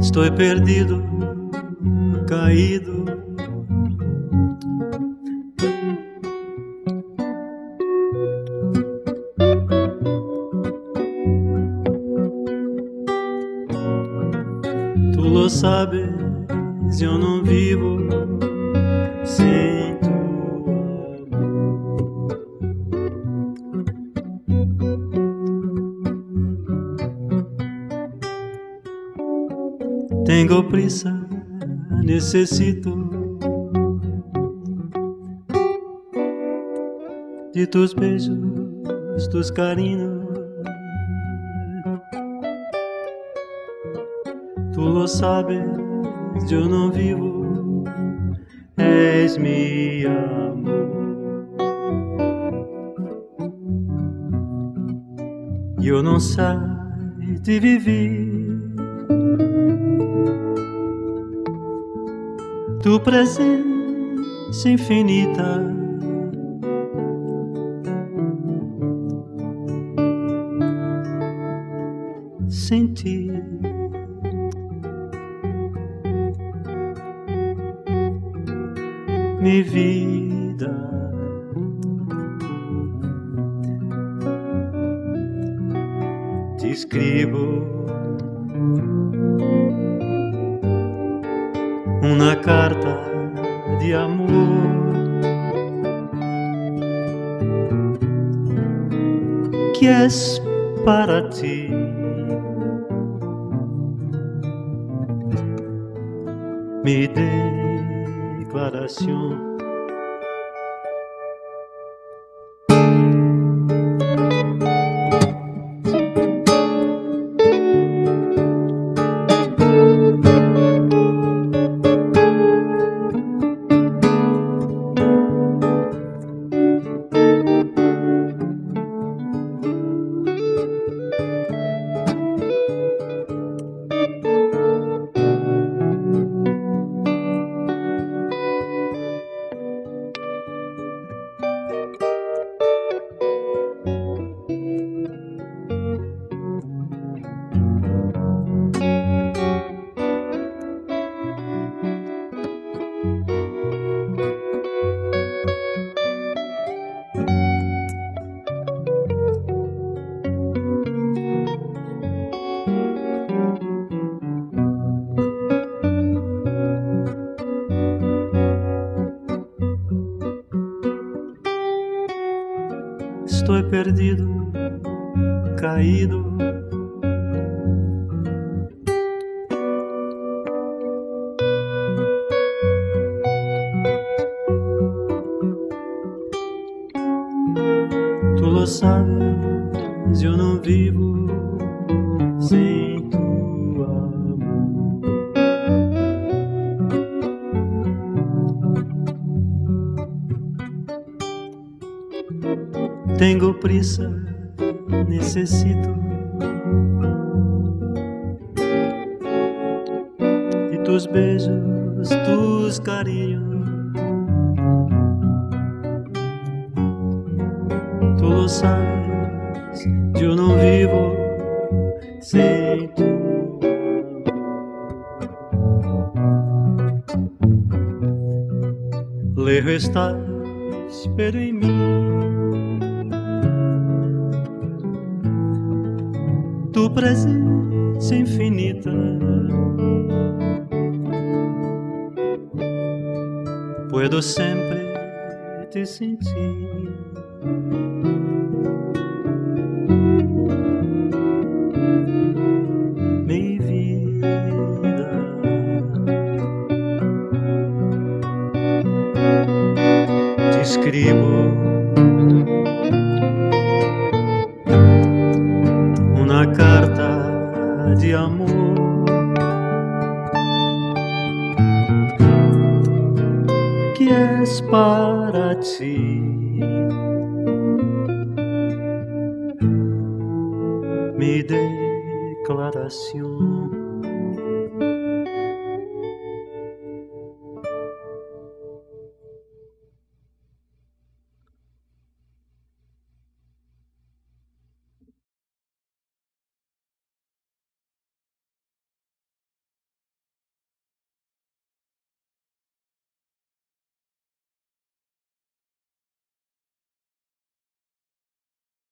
Estou perdido, caído. Tu lo sabes, eu não vivo sem Tengo prisa, necesito de tus beijos, tus cariños. Tu lo sabes, yo no vivo, és mi amor. Eu não sei de viver. Tu presença infinita. Sentir mi vida. Te escrevo uma carta de amor que é para ti. Mi declaração. Estou perdido, caído. Tu lo sabes, eu não vivo Tengo prisa, necesito de tus beijos, tus cariños. Tu lo sabes, eu não vivo sem tu. Lejos estás, pero em mim presença infinita. Puedo sempre te sentir. Mi vida. Te escrevo uma carta de amor que és para ti. Mi declaração.